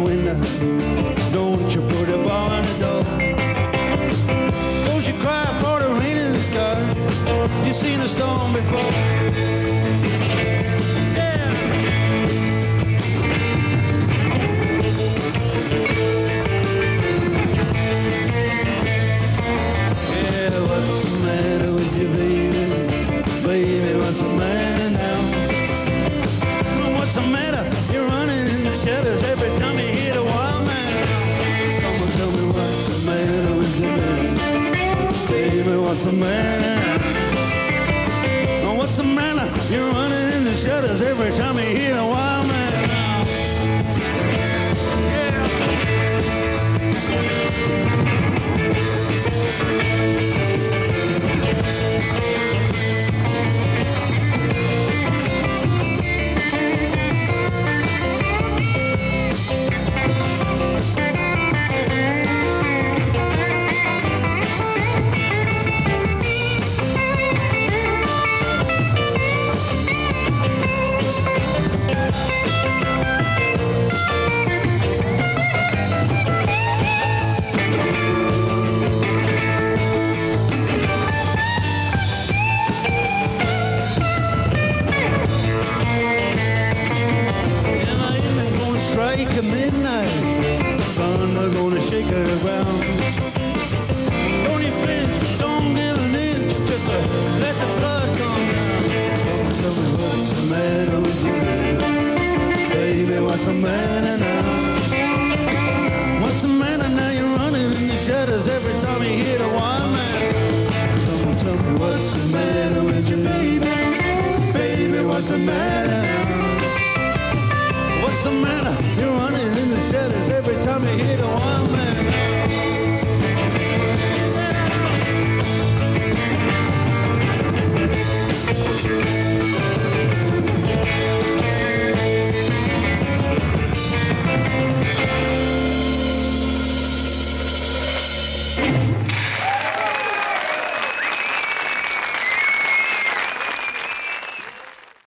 window. Don't you put a ball on the door. Don't you cry for the rain in the sky. You've seen a storm before. shudders every time you hear the wild man. Come on, tell me what's the matter with you, baby? Baby, what's the matter? What's the matter? You're running in the shutters every time you shake her around. Don't you flinch, don't give an inch, just to let the blood come down. Tell me what's the matter with you, baby. What's the matter now? What's the matter now? You're running in the shadows every time you hear the wild man. Don't tell me what's the matter with you, baby. Baby, what's the matter? What's the matter? You're running in the shadows every time you hear a wild man.